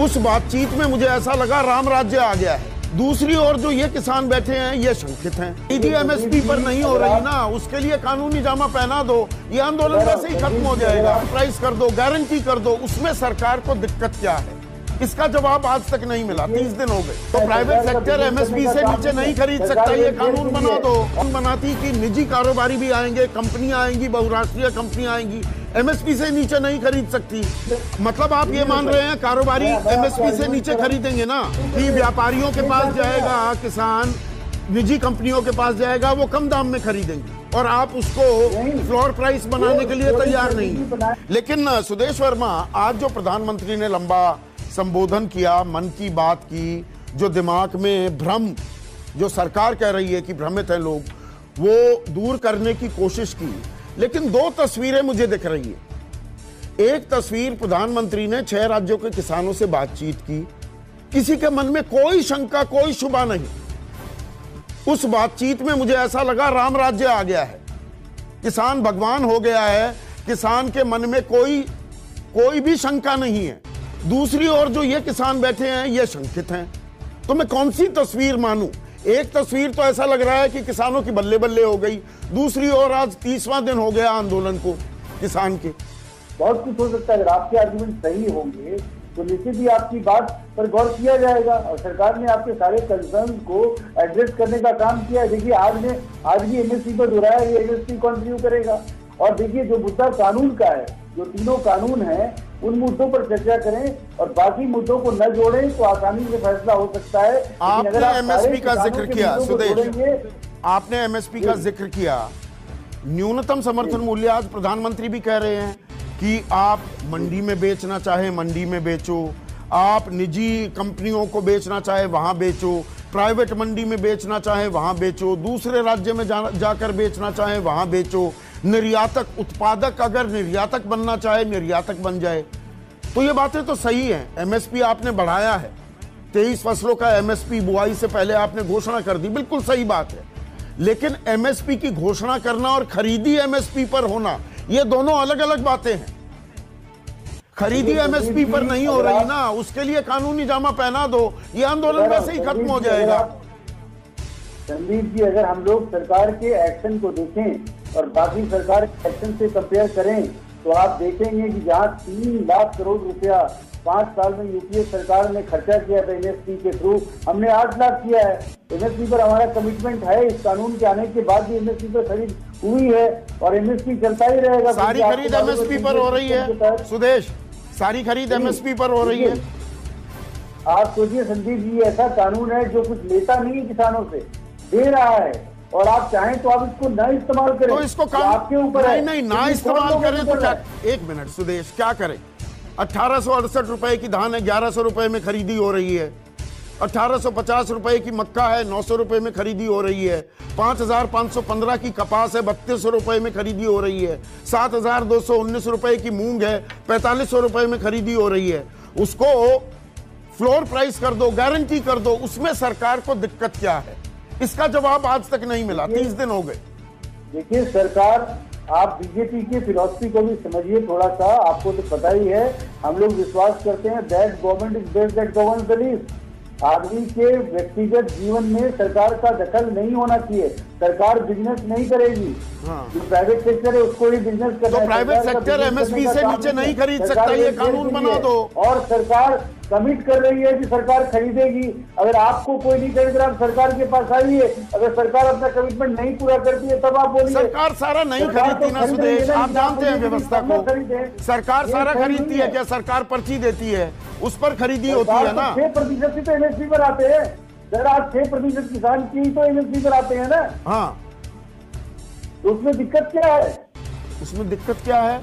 उस बातचीत में मुझे ऐसा लगा राम राज्य आ गया है। दूसरी ओर जो ये किसान बैठे हैं, ये शंकित हैं। सीधी एमएसपी पर नहीं हो रही ना, उसके लिए कानूनी जामा पहना दो, ये आंदोलन वैसे ही खत्म हो जाएगा। प्राइस कर दो गारंटी कर दो, उसमें सरकार को दिक्कत क्या है? इसका जवाब आज तक नहीं मिला, तीस दिन हो गए। तो प्राइवेट सेक्टर एमएसपी से नीचे नहीं खरीद सकता, ये कानून बना दो। बनाती कि निजी कारोबारी भी आएँगे, कंपनियाँ आएँगी, बहुराष्ट्रीय कंपनियाँ आएँगी। एमएसपी से नीचे नहीं खरीद सकती। मतलब आप ये मान रहे हैं, कारोबारी एमएसपी से नीचे खरीदेंगे ना? कि व्यापारियों के पास जाएगा, किसान, निजी कंपनियों के पास जाएगा, वो कम दाम में खरीदेंगे। और आप उसको फ्लोर प्राइस बनाने के लिए तैयार नहीं लेकिन, सुदेश वर्मा, आज जो प्रधानमंत्री ने लंबा संबोधन किया, मन की बात की, जो दिमाग में भ्रम, जो सरकार कह रही है कि भ्रमित है लोग, वो दूर करने की कोशिश की। लेकिन दो तस्वीरें मुझे दिख रही है। एक तस्वीर प्रधानमंत्री ने छह राज्यों के किसानों से बातचीत की। किसी के मन में कोई शंका, कोई शुभा नहीं। उस बातचीत में मुझे ऐसा लगा राम राज्य आ गया है। किसान भगवान हो गया है। किसान के मन में कोई कोई भी शंका नहीं है। दूसरी ओर जो ये किसान बैठे हैं, ये शंकित हैं। तो मैं कौन सी तस्वीर मानूं? एक तस्वीर तो ऐसा लग रहा है कि किसानों की बल्ले बल्ले हो गई। दूसरी ओर आज तीसवां दिन हो गया आंदोलन को, किसान के। बहुत कुछ हो सकता है। अगर आपके आर्गुमेंट सही होंगे तो निश्चित ही आपकी बात पर गौर किया जाएगा और सरकार ने आपके सारे कंसर्न को एड्रेस करने का काम किया है। देखिए, आज ने आज भी एमएसपी पर दोहराया ये एमएसपी कंटिन्यू करेगा। और देखिए, जो मुद्दा कानून का है, जो तीनों कानून है उन मुद्दों पर चर्चा करें और बाकी मुद्दों को न जोड़ें तो आसानी से फैसला हो सकता है। आपने एमएसपी का ज़िक्र किया सुदेश। आपने एमएसपी का ज़िक्र किया। न्यूनतम समर्थन मूल्य आज प्रधानमंत्री भी कह रहे हैं कि आप मंडी में बेचना चाहे मंडी में बेचो। आप निजी कंपनियों को बेचना चाहे वहाँ बेचो। प्राइवेट मंडी में बेचना चाहे वहाँ बेचो। दूसरे राज्य में जा, जाकर बेचना चाहे वहाँ बेचो। निर्यातक उत्पादक अगर निर्यातक बनना चाहे निर्यातक बन जाए। तो ये बातें तो सही हैं। एमएसपी आपने बढ़ाया है। तेईस फ़सलों का एमएसपी बुआई से पहले आपने घोषणा कर दी। बिल्कुल सही बात है। लेकिन एमएसपी की घोषणा करना और खरीदी एमएसपी पर होना ये दोनों अलग अलग बातें हैं। खरीदी एमएसपी पर नहीं हो रही ना उसके लिए कानूनी जामा पहना दो। ये आंदोलन वैसे ही खत्म हो जाएगा संदीप जी अगर हम लोग सरकार के एक्शन को देखें और बाकी सरकार एक्शन से कंपेयर करें तो आप देखेंगे कि जहाँ तीन लाख करोड़ रुपया पाँच साल में यूपीए सरकार ने खर्चा किया था एमएसपी के थ्रू हमने आठ लाख किया है। एमएसपी पर हमारा कमिटमेंट है इस कानून के आने के बाद भी एमएसपी पर खरीद हुई है और एमएसपी चलता ही रहेगा। सारी खरीद एमएसपी पर हो रही है सुदेश। सारी खरीद एमएसपी पर हो रही है। आप सोचिए संदीप जी ऐसा कानून है जो कुछ लेता नहीं है किसानों से दे रहा है। और आप चाहें तो आप इसको ना इस्तेमाल करें। तो इसको काम आपके ऊपर नहीं नहीं ना इस्तेमाल करें तो क्या एक मिनट सुदेश क्या करें? अठारह सौ अड़सठ रुपए की धान है ग्यारह सौ रुपए में खरीदी हो रही है। अठारह सौ पचास रुपए की मक्का है नौ सौ रुपए में खरीदी हो रही है। पाँच हज़ार पाँच सौ पंद्रह की कपास है बत्तीस सौ रुपए में खरीदी हो रही है। सात हज़ार दो सौ उन्नीस रुपए की मूंग है पैंतालीस सौ रुपए में खरीदी हो रही है। उसको फ्लोर प्राइस कर दो गारंटी कर दो उसमें सरकार को दिक्कत क्या है? इसका जवाब आज तक नहीं मिला तीस दिन हो गए। देखिए सरकार आप बीजेपी की फिलोसफी को भी समझिए थोड़ा सा आपको तो पता ही है हम लोग विश्वास करते हैं that government is best that govern the आदमी के व्यक्तिगत जीवन में सरकार का दखल नहीं होना चाहिए सरकार बिज़नेस नहीं करेगी। हाँ। जो प्राइवेट सेक्टर है उसको ही बिज़नेस करना तो प्राइवेट सेक्टर एमएसपी से नीचे नहीं खरीद सकता ये कानून बना दो। और सरकार कमिट कर रही है कि सरकार खरीदेगी। अगर आपको कोई नहीं खरीद रहा सरकार के पास आइए अगर सरकार अपना कमिटमेंट नहीं पूरा करती है तब आप बोलिए। सरकार सारा नहीं खरीदती ना सुदेश। आप जानते हैं व्यवस्था को। सरकार सारा खरीदती है क्या? सरकार पर्ची देती है। उस पर खरीदी होती है ना। छह प्रतिशत ही तो एमएसपी पर आते हैं। सर आप छह प्रतिशत किसान की तो एमएसपी पर आते हैं ना। हाँ। तो उसमें दिक्कत क्या है? उसमें दिक्कत क्या है?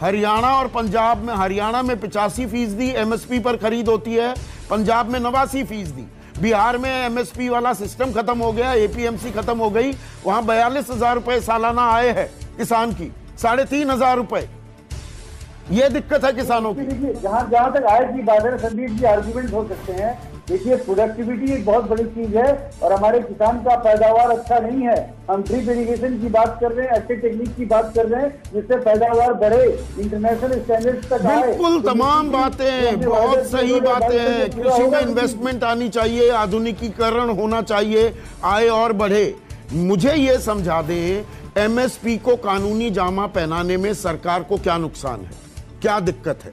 हरियाणा और पंजाब में, हरियाणा में पिचासी फ़ीसदी एमएसपी पर खरीद होती है। पंजाब में नवासी फ़ीसदी। बिहार में एमएसपी वाला सिस्टम खत्म हो गया एपीएमसी खत्म हो गई। वहाँ बयालीस हज़ार रुपए सालाना आए है किसान की, साढ़े तीन हज़ार रुपए। ये दिक्कत है किसानों की। जहाँ जहाँ तक आय की बात है, संदीप जी आर्ग्यूमेंट हो सकते हैं। देखिए प्रोडक्टिविटी एक बहुत बड़ी चीज़ है और हमारे किसान का पैदावार अच्छा नहीं है। हम ड्रिप इरिगेशन की बात कर रहे हैं अच्छे टेक्निक की बात कर रहे हैं जिससे पैदावार बढ़े इंटरनेशनल स्टैंडर्ड्स तक आए। बिल्कुल तो तमाम बातें बहुत सही बातें हैं। कृषि में इन्वेस्टमेंट आनी चाहिए आधुनिकीकरण होना चाहिए आय और बढ़े। मुझे ये समझा दें एमएसपी को कानूनी जामा पहनाने में सरकार को क्या नुकसान है? क्या दिक्कत है?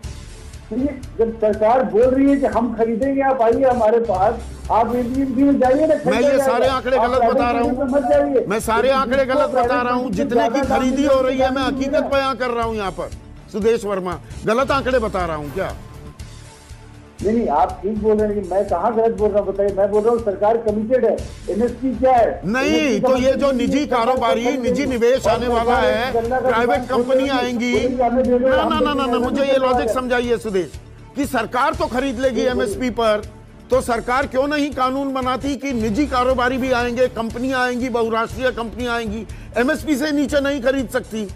जब सरकार बोल रही है कि हम खरीदेंगे आप आइए हमारे पास आप में जाइए ना मैं ये सारे आंकड़े गलत बता रहा हूँ। मैं सारे आंकड़े गलत बता रहा हूँ जितने की खरीदी हो रही है मैं हकीकत बयां कर रहा हूँ यहाँ पर। सुदेश वर्मा गलत आंकड़े बता रहा हूँ क्या? नहीं नहीं आप ठीक बोल रहे हैं लेकिन मैं कहाँ गलत बोल रहा हूँ बताइए। मैं बोल रहा हूँ सरकार कमिटेड है। एमएसपी क्या है? नहीं तो ये जो निजी कारोबारी निजी निवेश आने वाला है प्राइवेट कंपनी आएँगी। ना ना ना मुझे ये लॉजिक समझाइए सुदेश कि सरकार तो खरीद लेगी एमएसपी पर तो सरकार क्यों नहीं कानून बनाती कि निजी कारोबारी भी आएँगे कंपनियाँ आएँगी बहुराष्ट्रीय कंपनियाँ आएँगी एमएसपी से नीचे नहीं खरीद सकती?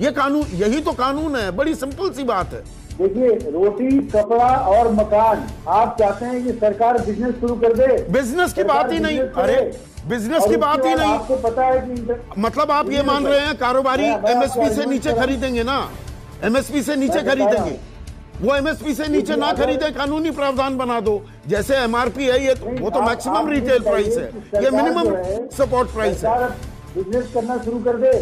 ये कानून यही तो कानून है बड़ी सिंपल सी बात है। देखिए रोटी कपड़ा और मकान आप चाहते हैं कि सरकार बिज़नेस शुरू कर दे? बिज़नेस की बात ही नहीं। अरे बिज़नेस की बात ही नहीं। आपको पता है कि मतलब आप ये मान रहे हैं कारोबारी एमएसपी से नीचे। खरीदेंगे ना। एमएसपी से नीचे खरीदेंगे। वो एमएसपी से नीचे ना खरीदे कानूनी प्रावधान बना दो। जैसे एमआरपी है ये वो तो मैक्सिमम रिटेल प्राइस है। ये मिनिमम सपोर्ट प्राइस है बिज़नेस करना शुरू कर दे।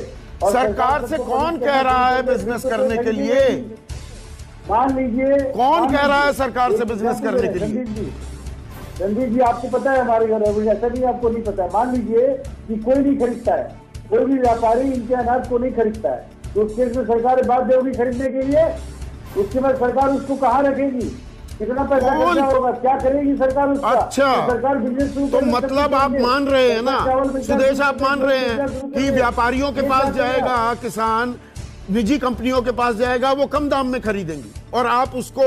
सरकार से कौन कह रहा है बिज़नेस तो करने के लिए? मान लीजिए कौन कह रहा है सरकार से बिज़नेस करने के लिए? रणदीप जी आपको पता है हमारे घर में ऐसा नहीं आपको नहीं पता है। मान लीजिए कि कोई नहीं खरीदता है कोई भी व्यापारी इनके अनाज को नहीं खरीदता है तो उस केस में सरकार बाध्य होगी खरीदने के लिए। उसके बाद सरकार उसको कहाँ रखेगी? कितना पैसा खर्चा होगा? क्या करेगी सरकार उसका? अच्छा। तो सरकार बिज़नेस शुरू तो मतलब आप मान रहे हैं ना? सुदेश आप मान रहे हैं कि व्यापारियों के पास जाएगा किसान निजी कंपनियों के पास जाएगा वो कम दाम में खरीदेंगी। और आप उसको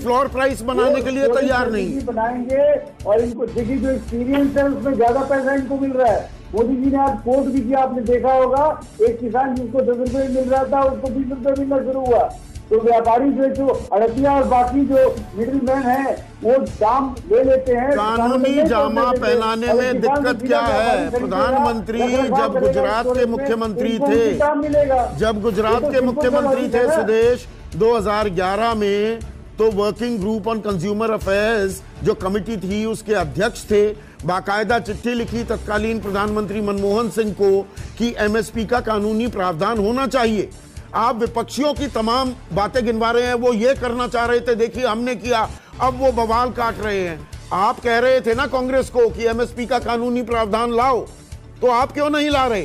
फ्लोर प्राइस बनाने के लिए तैयार नहीं। बनाएँगे और इनको देखिए जो एक्सपीरियंस है उसमें ज़्यादा पैसा इनको मिल रहा है। मोदी जी ने आज कोर्ट भी किया आपने देखा होगा एक किसान जिसको दस रुपए मिल रहा था उसको बीस रुपए मिलना शुरू हुआ। तो व्यापारी जो जो अड़तिया और बाकी जो मिडिल मैन है वो दाम ले लेते हैं। कानूनी जामा पहनाने में दिक्कत क्या है? प्रधानमंत्री जब गुजरात के मुख्यमंत्री थे, जब गुजरात के मुख्यमंत्री थे। सुदेश 2011 में तो working group on consumer affairs जो कमिटी थी उसके अध्यक्ष थे। बाकायदा चिट्ठी लिखी तत्कालीन प्रधानमंत्री मनमोहन सिंह को कि एमएसपी का कानूनी प्रावधान होना चाहिए। आप विपक्षियों की तमाम बातें गिनवा रहे हैं वो ये करना चाह रहे थे देखिए हमने किया अब वो बवाल काट रहे हैं। आप कह रहे थे ना कांग्रेस को कि एमएसपी का कानूनी प्रावधान लाओ तो आप क्यों नहीं ला रहे?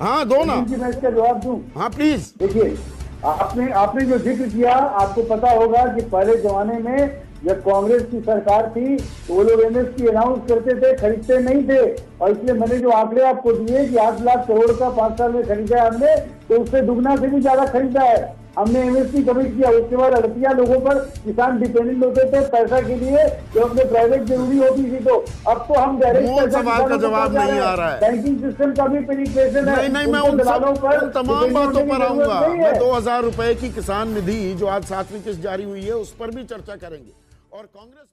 हाँ दो ना। मैं इसका जवाब दूँ? हाँ प्लीज़ देखिए आपने आपने जो ज़िक्र किया आपको पता होगा कि पहले जमाने में जब कांग्रेस की सरकार थी तो वो लोग एमएसपी अनाउंस करते थे खरीदते नहीं थे। और इसलिए मैंने जो आंकड़े आपको दिए कि आठ लाख करोड़ का पाँच साल में खरीदा हमने तो उससे दुगना से भी ज़्यादा खरीदा है। हमने एमएसपी कमिट किया उसके बाद अड़तिया लोगों पर किसान डिपेंडेंट होते थे पैसा के लिए जो अपने प्राइवेट ज़रूरी होती थी तो अब तो हम डायरेक्ट सवाल का जवाब नहीं आ रहा है। बैंकिंग सिस्टम का भी पेनिट्रेशन है। नहीं नहीं मैं उन सब पर तमाम बातों पर आऊँगा। मैं दो हज़ार रुपए की किसान निधि जो आज सातवीं किस्त जारी हुई है उस पर भी चर्चा करेंगे। और कांग्रेस